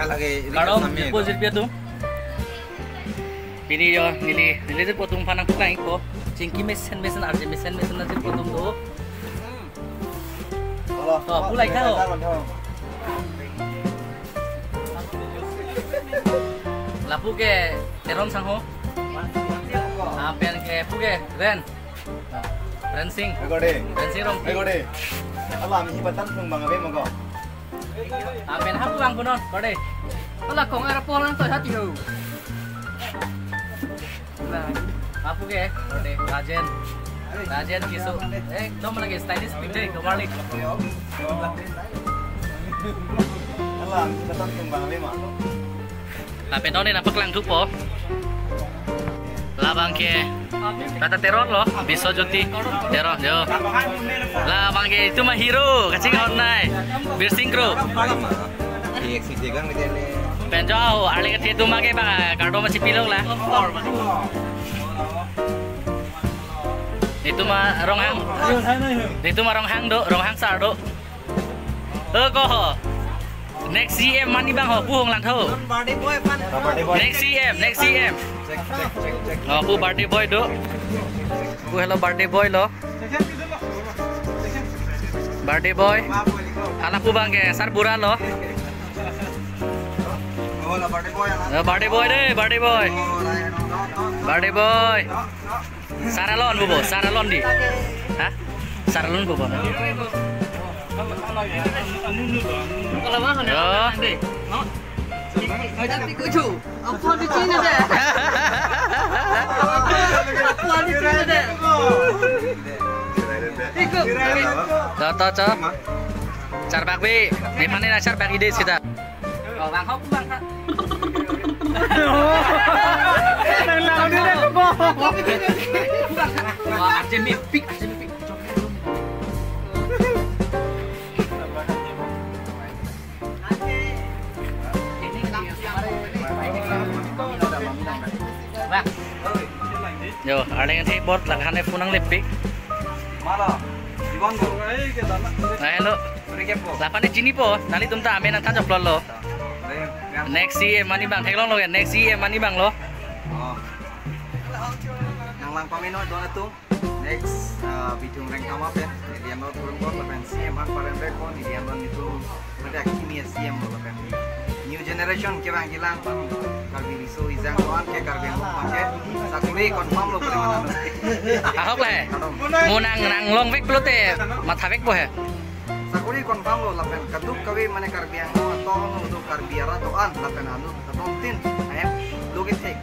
Karo po silpia tu. Pini yo nili nili je potung panang pukai ko. Cingki mesen mesen arje mesen mesen na je potung. Oh, pulai kau. Lapu ke teron sang ho. Ah, pen ke puge ren. Ren sing. Ren sing rom. Tung bang abe mogo. Pen hapu bang kunon. Kode. Wala kong to hati ho. Hapu ke kode. Rajen. Rajen kisu. Eh, dom lagi stylish picture kembali. Ni ke itu mah hero, kacing online, bir sinkro. Penjau, ali ke itu mah ke bang, kardo masih pilok lah. Itu mah ronghang, itu mah ronghang do, ronghang sar do. Eh kok, next CM มันนี่บ้างหอผู้หงลันเท่ next CM next CM หอผู้บาร์ดี้บอยดูกูเฮลโลบาร์ดี้บอยล้อบาร์ดี้บอยฮัลโหลผู้บังแกซาร์บูราล้อบาร์ดี้บอยเด้บาร์ดี้บอยบาร์ดี้บอยซาร์ลอนบุบบ์ซาร์ลอนดีฮะซาร์ลอนบุบบ์ Tapi kucu. Apa di di deh? Ikut. Cho to cho. Char bạc bi, ni mana na char bạc ide kita. Oh, bang hok bang. Nang lao đi đây có. Wah, arjen mi pik, Yo, ada yang teh bot hanai punang lepik. Mala. Diwan go. Nah, hello. Recap ko. Lapan ni Jini po, nali tumta amin ang tanjok lo. Next CM money bang, teklong lo ya. Next CM money bang lo. Oh. Nang lang pamino doon ito. Next, uh, bitung rank kama pen. Hindi yan mo turun ko la pen CM ang parang rek ko. Hindi yan mo nito. Mereka kini ya CM lo la pen. New generation kira gilang pang karbi bisu izang tuan ke karbi ang pakai. Sakuri confirm lo pare mana. Ahok le. Munang nang long vek lo te, matha vek po he. Sakuri confirm lo la pen. Kaduk kawi mana karbi ang mo tong lo karbi ara to an la pen anu katong tin. Ayam logit tek.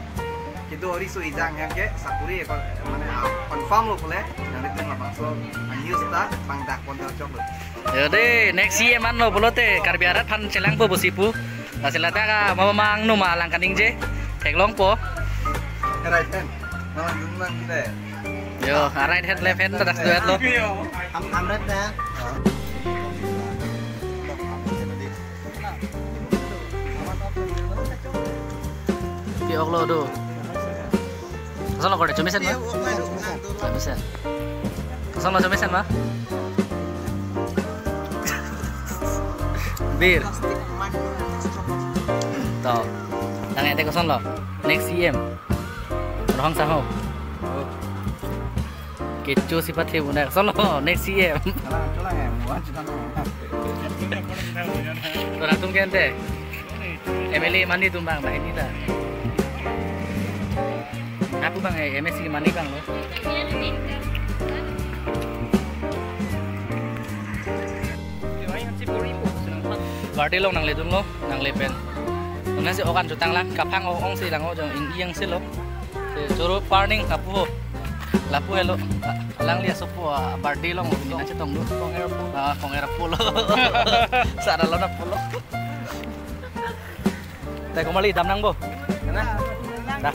Kido ori su izang yang ke sakuri mana confirm lo pole. Yang itu lah bangso. News ta bang dak kontel coklat. Yo de, next CM man lo bolo te, karbiarat pan celang po busipu. Nasila ta ka mamamang no malang kaning je. Teklong po. Right hand. Naman dun lang kita. Yo, right hand left hand tadak duet lo. Am amret na. Piok lo do. Kasang lo korde, chumisen ma? Chumisen. Kasang lo chumisen ma? Bir. Tao. Tang ente kasang lo. Next CM. Rohang saho. Kecu sifat he bunda kasang lo. Next kita no. Turatung kente. Emily mandi tumbang bah ini dah. Aku bang eh MSC mandi bang lo. Bardi lo nang le dung lo nang le pen. Nang si okan jutang lang kapang o ong si lang o jong ing iyang si lo. Si juru parning kapu. Lapu hello. Lang liya sopo bardi lo ngi na chetong lo. Kong airpool. Ah kong airpool. Sana lo na pulo. Tay kumali dam nang bo. Dah.